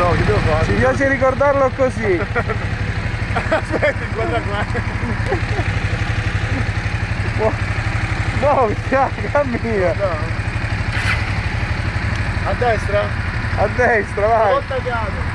No, che devo fare? Ci piace ricordarlo così. Aspetta, guarda qua. No, cammina. No. A destra? A destra, vai. Volta piano.